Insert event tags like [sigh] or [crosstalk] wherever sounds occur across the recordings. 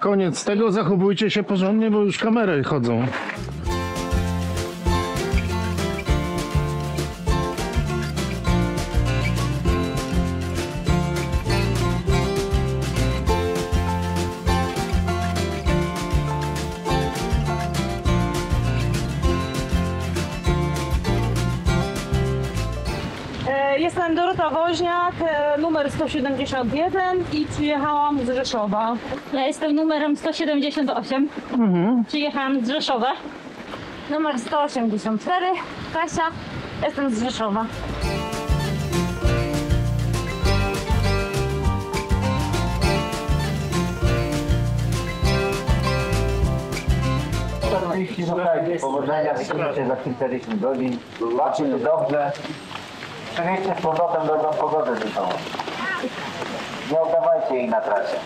Koniec tego, zachowujcie się porządnie, bo już kamery chodzą. Jestem Dorota Woźniak, e, numer 171 i przyjechałam z Rzeszowa. Ja jestem numerem 178. Przyjechałam z Rzeszowa. Numer 184, Kasia, jestem z Rzeszowa. Oczywiście, powodzenia, życzę za 40 godzin. Się dobrze. Przywieźcie z powrotem dobrą pogodę życzą. Nie oddawajcie jej na trasie.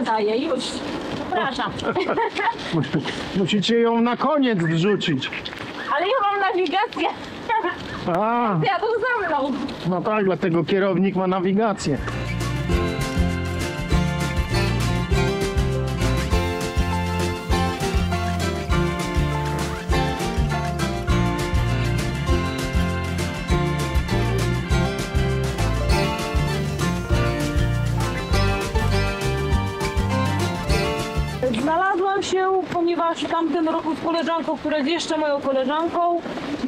Nadaje, już. Przepraszam. [laughs] Musicie ją na koniec wrzucić. Ale ja mam nawigację. A, Jadą za mną. no tak, dlatego kierownik ma nawigację. Ponieważ w tamtym roku z koleżanką, która jest jeszcze moją koleżanką,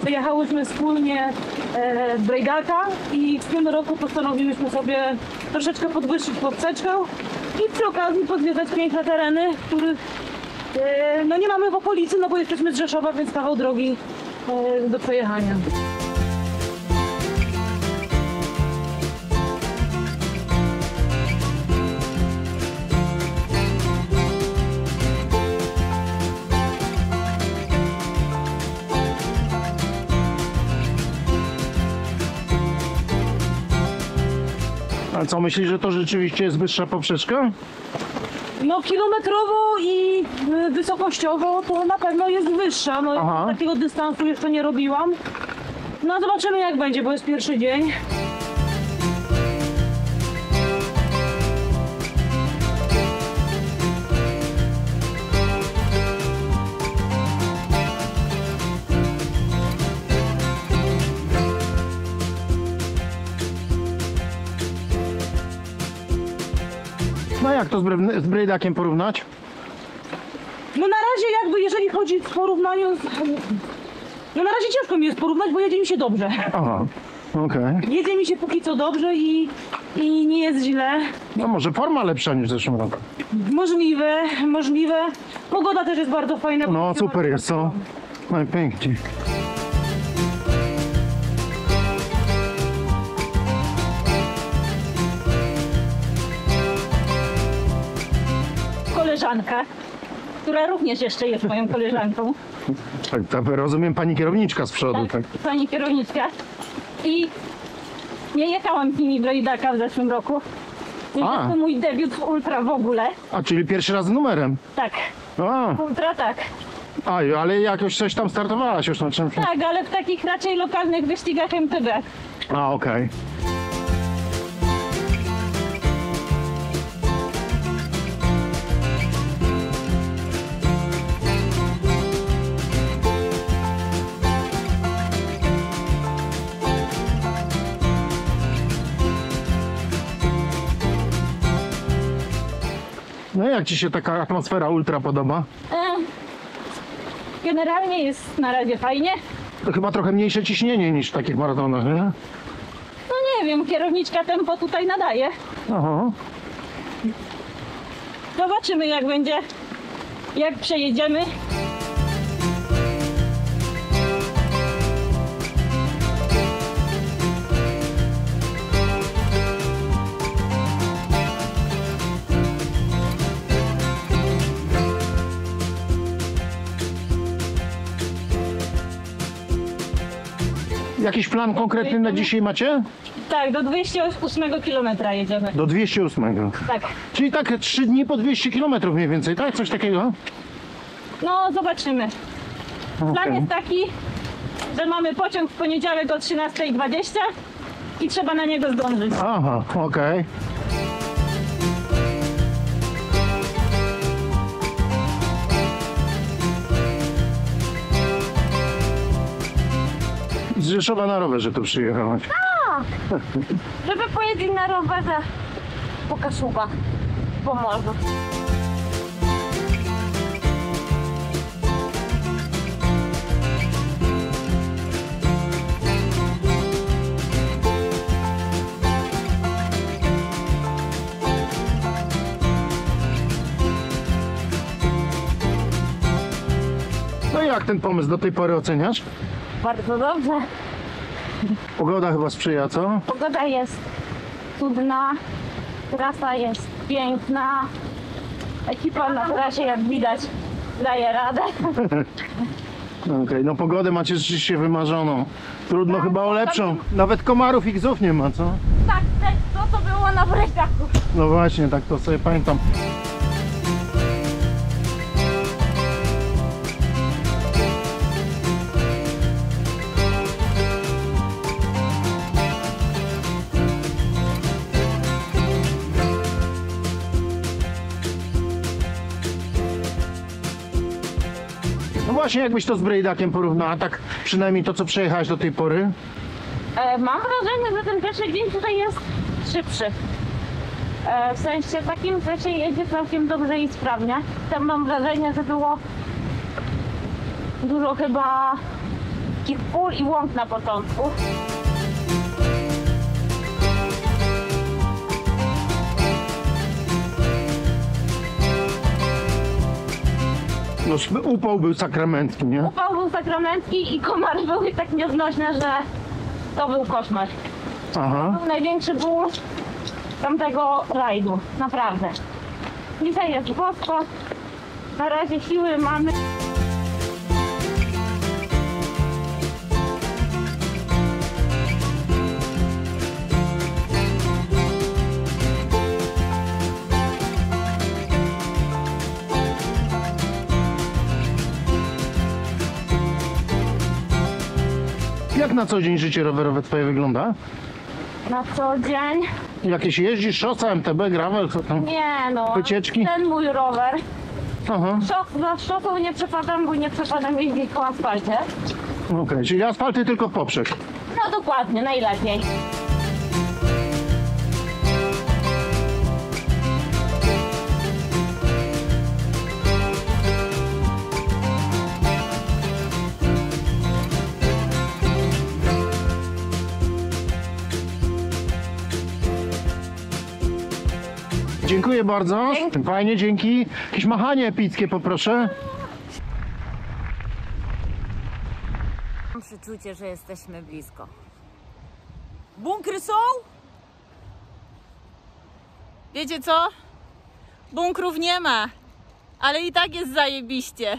wyjechałyśmy wspólnie e, brejdaka i w tym roku postanowiłyśmy sobie troszeczkę podwyższyć poprzeczkę i przy okazji pozwiedzać piękne tereny, których e, no nie mamy w okolicy, no bo jesteśmy z Rzeszowa, więc kawał drogi e, do przejechania. A co, myślisz, że to rzeczywiście jest wyższa poprzeczka? No kilometrowo i y, wysokościowo to na pewno jest wyższa. No Aha. takiego dystansu jeszcze nie robiłam. No zobaczymy jak będzie, bo jest pierwszy dzień. To z, bre- z brejdakiem porównać? No na razie jakby jeżeli chodzi w porównaniu z... No na razie ciężko mi jest porównać, bo jedzie mi się dobrze. Aha, okej. Jedzie mi się póki co dobrze i, i nie jest źle. No może forma lepsza niż w zeszłym roku. Możliwe, możliwe. Pogoda też jest bardzo fajna. No super jest, co? Najpiękniej. Koleżanka, która również jeszcze jest moją koleżanką. Tak, tak, rozumiem pani kierowniczka z przodu, tak? Pani kierowniczka. I nie jechałam z nimi brejdaka w zeszłym roku. Więc A. jest to mój debiut w ultra w ogóle. A czyli pierwszy raz z numerem. Tak, A, ultra tak. a ale jakoś coś tam startowałaś już na czymś. Tak, ale w takich raczej lokalnych wyścigach MTB. A, okej. No jak ci się taka atmosfera ultra podoba? E, Generalnie jest na razie fajnie. To chyba trochę mniejsze ciśnienie niż w takich maratonach, nie? No nie wiem, kierowniczka tempo tutaj nadaje. Aha. Zobaczymy jak będzie, jak przejedziemy. Jakiś plan konkretny na dzisiaj macie? Tak, do 208 km jedziemy. Do 208. Tak. Czyli tak 3 dni po 200 km mniej więcej, tak? Coś takiego? No, zobaczymy. Plan Okej. jest taki, że mamy pociąg w poniedziałek o 13.20 i trzeba na niego zdążyć. Aha, okej. Z Rzeszowa na rowerze tu przyjechałaś. Żeby pojeździć na rowerze po Kaszubach, po morzu. No i jak ten pomysł do tej pory oceniasz? Bardzo dobrze. Pogoda chyba sprzyja, co? Pogoda jest cudna, trasa jest piękna. Ekipa na trasie, jak widać, daje radę. [laughs] Okej, no pogodę macie rzeczywiście wymarzoną. Trudno chyba o lepszą. Nawet komarów i gzów nie ma, co? Tak, tak, to to było na breakaku. No właśnie, tak to sobie pamiętam. Właśnie, jakbyś to z Brejdakiem porównała, tak przynajmniej to, co przejechałeś do tej pory. E, mam wrażenie, że ten pierwszy dzień tutaj jest szybszy. E, w sensie takim, że się jedzie całkiem dobrze i sprawnie. Tam mam wrażenie, że było dużo chyba takich pól i łąk na początku. No upał był sakramentki, nie? Upał był sakramencki i komary były tak nieznośne, że to był koszmar. Aha. To był największy ból tamtego rajdu, naprawdę. Dzisiaj jest bosko, na razie siły mamy. Jak na co dzień życie rowerowe twoje wygląda? Na co dzień? Jakieś jeździsz, szosa, MTB, gravel, co tam? Nie no, Wycieczki? ten mój rower. Aha, Szok, za nie przepadam, bo nie przepadam jeździć po asfalcie. okej, czyli asfalty tylko w poprzek. No dokładnie, najlepiej. Dziękuję bardzo. Fajnie, dzięki. Jakieś machanie epickie poproszę. Mam przeczucie, że jesteśmy blisko. Bunkry są? Wiecie co? Bunkrów nie ma, ale i tak jest zajebiście.